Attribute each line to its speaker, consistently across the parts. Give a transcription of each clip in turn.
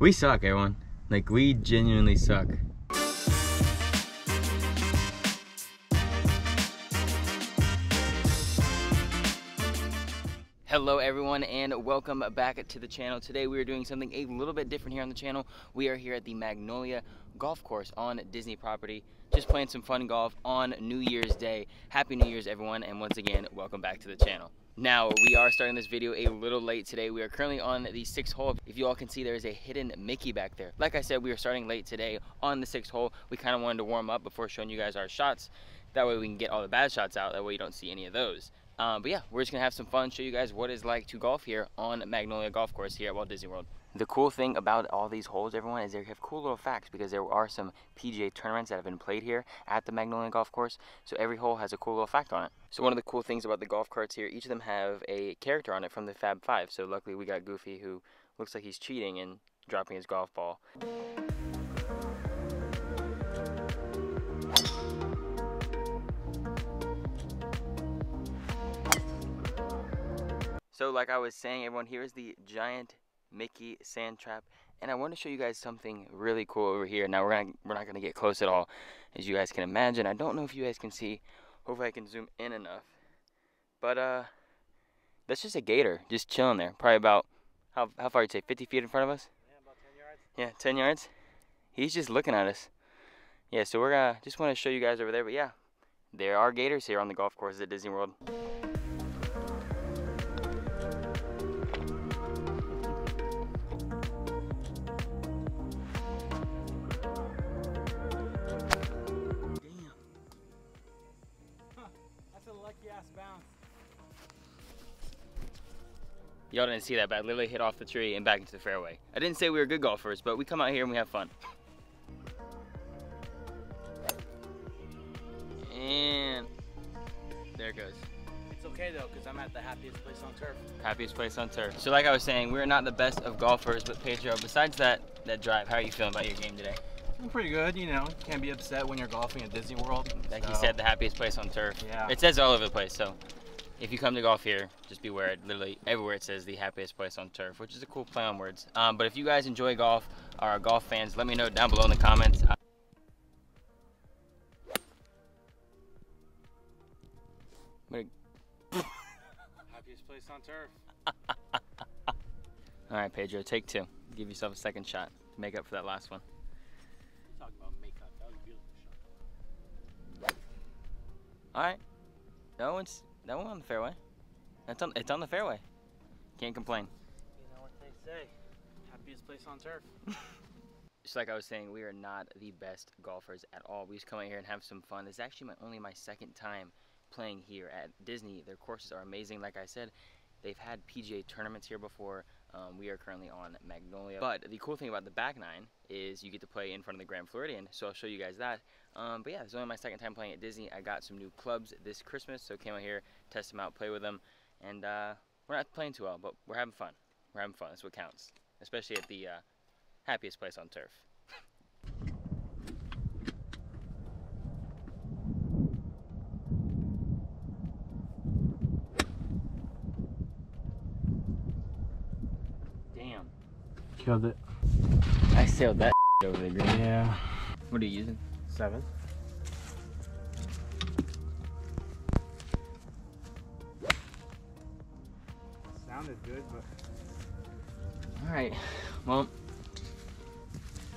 Speaker 1: We suck, everyone. Like, we genuinely suck. Hello everyone and welcome back to the channel. Today we are doing something a little bit different here on the channel. We are here at the Magnolia Golf Course on Disney property. Just playing some fun golf on New Year's Day. Happy New Year's everyone and once again, welcome back to the channel. Now, we are starting this video a little late today. We are currently on the sixth hole. If you all can see, there is a hidden Mickey back there. Like I said, we are starting late today on the sixth hole. We kind of wanted to warm up before showing you guys our shots. That way we can get all the bad shots out. That way you don't see any of those. Um, but yeah, we're just gonna have some fun, show you guys what it's like to golf here on Magnolia Golf Course here at Walt Disney World. The cool thing about all these holes, everyone, is they have cool little facts because there are some PGA tournaments that have been played here at the Magnolia Golf Course. So every hole has a cool little fact on it. So one of the cool things about the golf carts here, each of them have a character on it from the Fab Five. So luckily we got Goofy who looks like he's cheating and dropping his golf ball. So like I was saying, everyone, here is the giant Mickey sand trap. And I want to show you guys something really cool over here. Now we're gonna we're not gonna get close at all, as you guys can imagine. I don't know if you guys can see. Hopefully I can zoom in enough. But uh that's just a gator just chilling there. Probably about how how far you'd say 50 feet in front of us?
Speaker 2: Yeah, about 10 yards.
Speaker 1: Yeah, 10 yards. He's just looking at us. Yeah, so we're gonna just want to show you guys over there. But yeah, there are gators here on the golf course at Disney World. Y'all didn't see that, but I literally hit off the tree and back into the fairway. I didn't say we were good golfers, but we come out here and we have fun. And there it goes.
Speaker 2: It's okay though, because I'm at the happiest place on turf.
Speaker 1: Happiest place on turf. So like I was saying, we're not the best of golfers, but Pedro, besides that, that drive, how are you feeling about your game today?
Speaker 2: I'm pretty good, you know. Can't be upset when you're golfing at Disney World.
Speaker 1: Like you said, the happiest place on turf.
Speaker 2: Yeah.
Speaker 1: It says all over the place, so if you come to golf here, just beware. It literally everywhere it says the happiest place on turf, which is a cool play on words. Um, but if you guys enjoy golf, or are golf fans, let me know down below in the comments.
Speaker 2: Happiest place on turf.
Speaker 1: all right, Pedro, take two. Give yourself a second shot to make up for that last one.
Speaker 2: Talk about makeup. That was a beautiful shot.
Speaker 1: All right, that one's that one on the fairway. That's on it's on the fairway. Can't complain.
Speaker 2: You know what they say. Happiest place on turf.
Speaker 1: just like I was saying, we are not the best golfers at all. We just come out here and have some fun. It's actually my only my second time playing here at Disney. Their courses are amazing. Like I said, they've had PGA tournaments here before. Um, we are currently on Magnolia. But the cool thing about the back nine is you get to play in front of the Grand Floridian. So I'll show you guys that. Um, but yeah, it's only my second time playing at Disney. I got some new clubs this Christmas, so came out here, test them out, play with them, and uh, we're not playing too well, but we're having fun. We're having fun. That's what counts, especially at the uh, happiest place on turf. Damn.
Speaker 2: Killed it.
Speaker 1: I sailed that over the green.
Speaker 2: Yeah.
Speaker 1: What are you using?
Speaker 2: Seven. Sounded good, but
Speaker 1: All right. Well,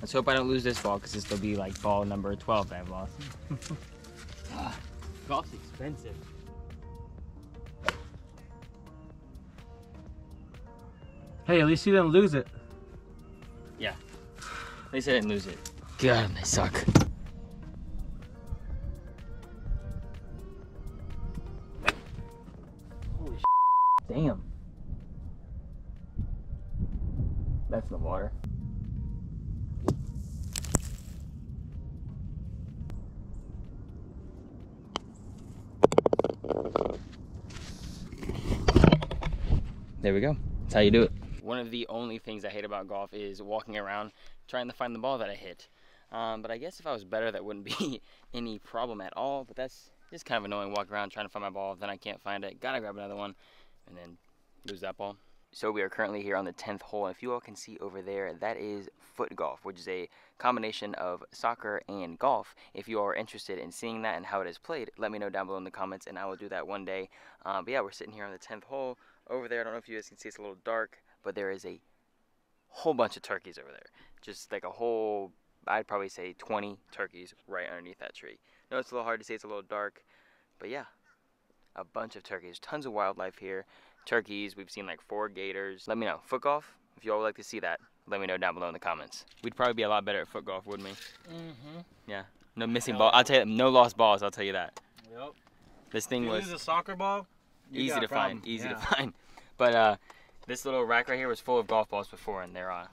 Speaker 1: let's hope I don't lose this ball because this will be like ball number 12 that I've lost. Ah, Golf's expensive.
Speaker 2: hey, at least you didn't lose it.
Speaker 1: At least I didn't lose it. God, they suck. Holy Damn. That's the water. There we go. That's how you do it. One of the only things I hate about golf is walking around trying to find the ball that I hit. Um, but I guess if I was better, that wouldn't be any problem at all. But that's just kind of annoying. Walk around trying to find my ball, then I can't find it. Gotta grab another one, and then lose that ball. So we are currently here on the 10th hole, and if you all can see over there, that is foot golf, which is a combination of soccer and golf. If you are interested in seeing that and how it is played, let me know down below in the comments, and I will do that one day. Um, but yeah, we're sitting here on the 10th hole. Over there, I don't know if you guys can see, it's a little dark, but there is a whole bunch of turkeys over there. Just like a whole, I'd probably say 20 turkeys right underneath that tree. No, it's a little hard to see, it's a little dark, but yeah, a bunch of turkeys. Tons of wildlife here turkeys. We've seen like four gators. Let me know. Foot golf, if you all would like to see that, let me know down below in the comments. We'd probably be a lot better at foot golf, wouldn't we?
Speaker 2: Mm-hmm.
Speaker 1: Yeah. No missing ball. I'll tell you, no lost balls. I'll tell you that.
Speaker 2: Yep.
Speaker 1: This thing was
Speaker 2: lose a soccer ball.
Speaker 1: easy to
Speaker 2: problem.
Speaker 1: find. Easy
Speaker 2: Yeah.
Speaker 1: to find. But uh, this little rack right here was full of golf balls before, and they're uh,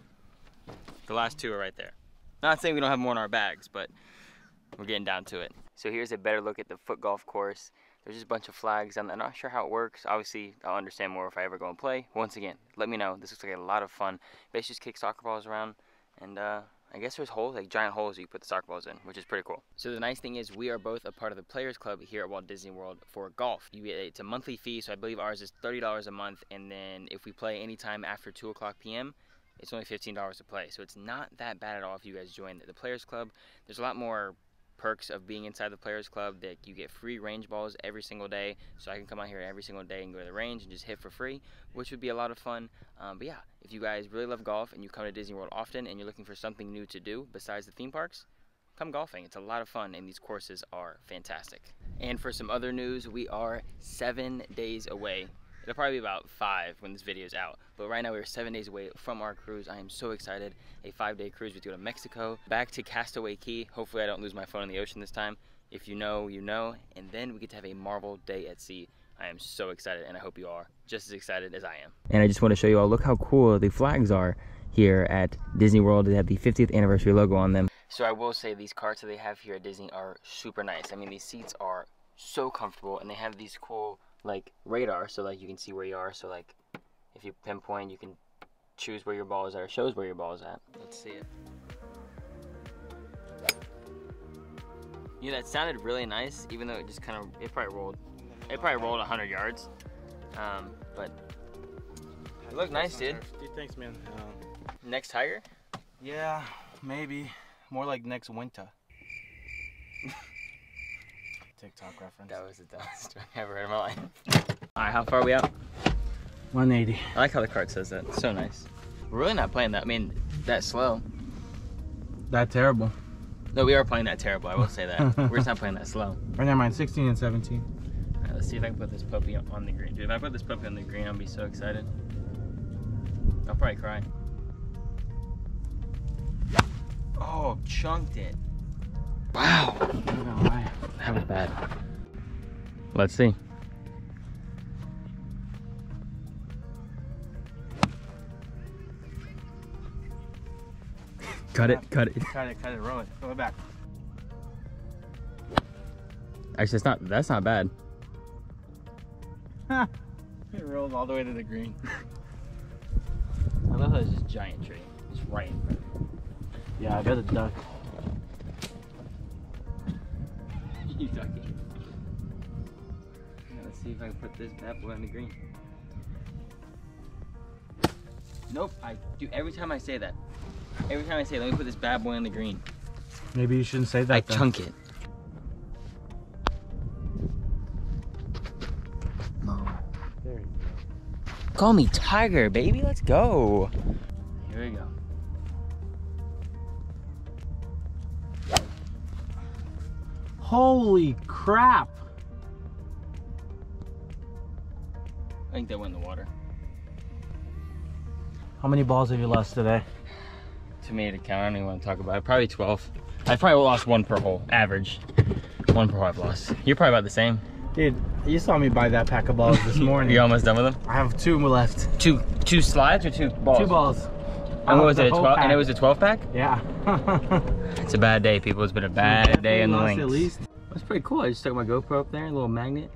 Speaker 1: the last two are right there. Not saying we don't have more in our bags, but we're getting down to it. So here's a better look at the foot golf course. There's just a bunch of flags. And I'm not sure how it works. Obviously, I'll understand more if I ever go and play. Once again, let me know. This looks like a lot of fun. Basically, just kick soccer balls around, and uh, I guess there's holes, like giant holes you put the soccer balls in, which is pretty cool. So the nice thing is we are both a part of the Players Club here at Walt Disney World for golf. Get it's a monthly fee, so I believe ours is thirty dollars a month, and then if we play anytime after two o'clock p.m. It's only fifteen dollars to play, so it's not that bad at all if you guys join the Players Club. There's a lot more perks of being inside the Players Club that you get free range balls every single day. So I can come out here every single day and go to the range and just hit for free, which would be a lot of fun. Um, but yeah, if you guys really love golf and you come to Disney World often and you're looking for something new to do besides the theme parks, come golfing. It's a lot of fun and these courses are fantastic. And for some other news, we are seven days away. It'll probably be about five when this video is out. But right now we're seven days away from our cruise. I am so excited. A five day cruise. We go to Mexico, back to Castaway Cay. Hopefully I don't lose my phone in the ocean this time. If you know, you know. And then we get to have a Marvel day at sea. I am so excited and I hope you are just as excited as I am. And I just want to show you all, look how cool the flags are here at Disney World. They have the 50th anniversary logo on them. So I will say these carts that they have here at Disney are super nice. I mean, these seats are so comfortable and they have these cool like radar so like you can see where you are. So like if you pinpoint, you can choose where your ball is at or shows where your ball is at. Let's see it. Yeah, that sounded really nice, even though it just kind of, it probably rolled, it probably rolled 100 yards. Um, but it looked nice, dude.
Speaker 2: Dude, thanks, man. Um,
Speaker 1: Next Tiger?
Speaker 2: yeah, maybe more like next winter. TikTok reference.
Speaker 1: That was the dumbest thing I ever heard in my life. All right, how far are we out?
Speaker 2: 180.
Speaker 1: I like how the card says that. So nice. We're really not playing that. I mean, that slow.
Speaker 2: That terrible.
Speaker 1: No, we are playing that terrible. I will say that. We're just not playing that slow.
Speaker 2: Right now, mine 16 and 17.
Speaker 1: All right, let's see if I can put this puppy on the green. Dude, if I put this puppy on the green, I'll be so excited. I'll probably cry. Oh, chunked it. Wow.
Speaker 2: Not gonna.
Speaker 1: That was bad. Let's see. Cut it, cut it.
Speaker 2: Cut it, cut it, roll it. Roll it back.
Speaker 1: Actually, it's not. That's not bad.
Speaker 2: It rolled all the way to the green.
Speaker 1: I love how there's this giant tree, It's right in front. of me.
Speaker 2: Yeah, I got a duck.
Speaker 1: You ducky. Yeah, let's see if I can put this bad boy on the green. Nope. I do every time I say that. Every time I say, let me put this bad boy on the green.
Speaker 2: Maybe you shouldn't say that.
Speaker 1: I
Speaker 2: then.
Speaker 1: chunk it.
Speaker 2: There you
Speaker 1: Call me Tiger, baby. Let's go.
Speaker 2: Holy crap!
Speaker 1: I think they went in the water.
Speaker 2: How many balls have you lost today?
Speaker 1: To me to count, I don't even want to talk about it. Probably 12. I probably lost one per hole, average. One per hole I've lost. You're probably about the same.
Speaker 2: Dude, you saw me buy that pack of balls this morning.
Speaker 1: You almost done with them?
Speaker 2: I have two left.
Speaker 1: Two two slides or two balls?
Speaker 2: Two balls.
Speaker 1: And what was
Speaker 2: uh,
Speaker 1: it? A
Speaker 2: whole
Speaker 1: 12, and it was a 12 pack?
Speaker 2: Yeah.
Speaker 1: It's a bad day, people. It's been a bad day in the links.
Speaker 2: At least.
Speaker 1: That's pretty cool. I just stuck my GoPro up there, a little magnet,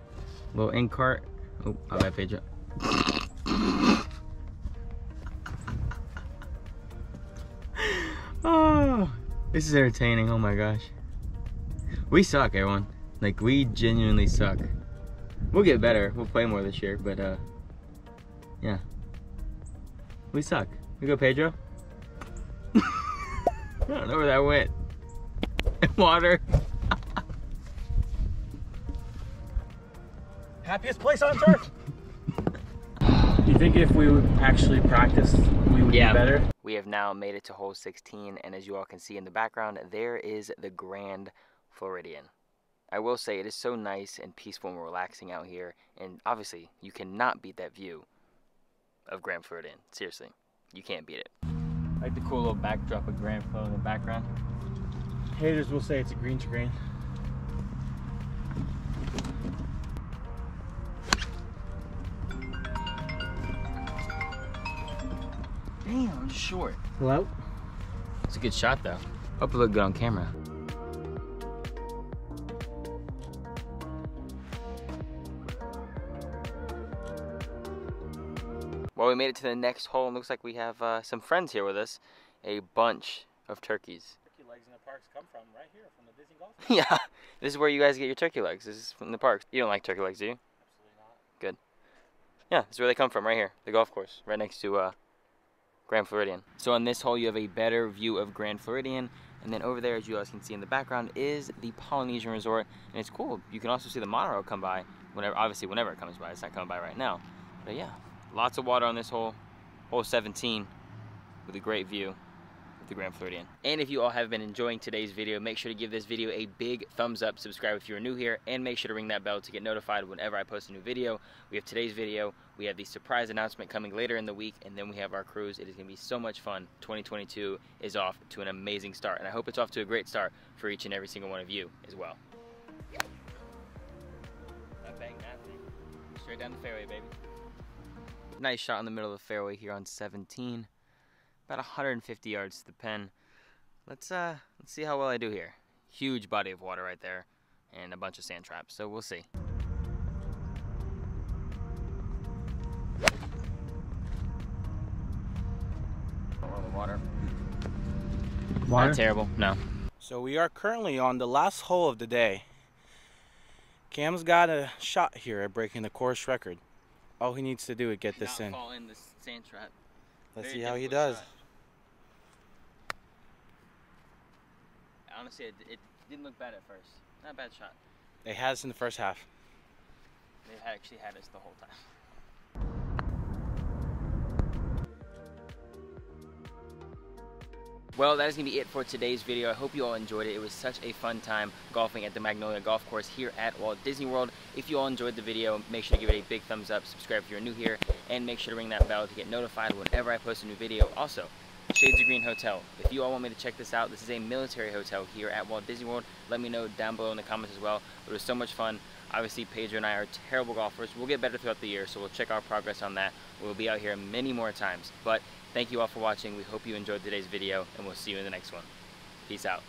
Speaker 1: a little ink cart. Oh, I bet Pedro. oh, this is entertaining. Oh my gosh. We suck, everyone. Like, we genuinely suck. We'll get better. We'll play more this year, but uh, yeah. We suck. We go, Pedro. I don't know where that went. Water.
Speaker 2: Happiest place on turf.
Speaker 3: You think if we would actually practice, we would
Speaker 1: Yeah.
Speaker 3: be better?
Speaker 1: We have now made it to hole 16, and as you all can see in the background, there is the Grand Floridian. I will say it is so nice and peaceful and relaxing out here, and obviously you cannot beat that view of Grand Floridian. Seriously, you can't beat it. Like the cool little backdrop of Grand Flo in the background.
Speaker 3: Haters will say it's a green screen.
Speaker 1: Damn, I'm short.
Speaker 3: Hello?
Speaker 1: It's a good shot though. Hope it looked good on camera. We made it to the next hole, and looks like we have uh, some friends here with us. A bunch of turkeys.
Speaker 2: Turkey legs in the parks come from right here from the Disney Golf.
Speaker 1: yeah, this is where you guys get your turkey legs. This is from the park. You don't like turkey legs, do you?
Speaker 2: Absolutely not. Good.
Speaker 1: Yeah, this is where they come from, right here, the golf course, right next to uh, Grand Floridian. So on this hole, you have a better view of Grand Floridian, and then over there, as you guys can see in the background, is the Polynesian Resort, and it's cool. You can also see the monorail come by, whenever, obviously whenever it comes by. It's not coming by right now, but yeah, lots of water on this hole, hole 17, with a great view of the Grand Floridian. And if you all have been enjoying today's video, make sure to give this video a big thumbs up, subscribe if you're new here, and make sure to ring that bell to get notified whenever I post a new video. We have today's video, we have the surprise announcement coming later in the week, and then we have our cruise. It is to be so much fun. 2022 is off to an amazing start, and I hope it's off to a great start for each and every single one of you as well. That banked, straight down the fairway, baby. Nice shot in the middle of the fairway here on 17 about 150 yards to the pin. Let's uh let's see how well I do here. Huge body of water right there and a bunch of sand traps. So we'll see. Water.
Speaker 3: Water?
Speaker 1: Not terrible. No.
Speaker 2: So we are currently on the last hole of the day. Cam's got a shot here at breaking the course record. All he needs to do is get this in.
Speaker 1: fall in the sand trap.
Speaker 2: Let's
Speaker 1: Very
Speaker 2: see how he does.
Speaker 1: shot. Honestly, it, it didn't look bad at first. Not a bad shot.
Speaker 2: They had us in the first half.
Speaker 1: They had actually had us the whole time. Well, that is going to be it for today's video. I hope you all enjoyed it. It was such a fun time golfing at the Magnolia Golf Course here at Walt Disney World. If you all enjoyed the video, make sure to give it a big thumbs up, subscribe if you're new here, and make sure to ring that bell to get notified whenever I post a new video. Also, Shades of Green Hotel. If you all want me to check this out, this is a military hotel here at Walt Disney World. Let me know down below in the comments as well. It was so much fun. Obviously, Pedro and I are terrible golfers. We'll get better throughout the year, so we'll check our progress on that. We'll be out here many more times. But thank you all for watching. We hope you enjoyed today's video, and we'll see you in the next one. Peace out.